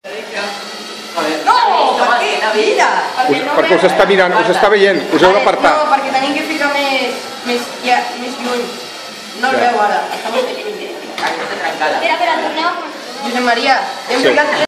No, perquè la vida. Us, no perquè us està mirant, us està veient, us heu d'apartar. No, perquè tenim que ficar més, més, ja, més lluny. No el ja. veu ara, està molt lluny. Espera, espera, tornem a començar. Josep Maria, hem sí. ficat...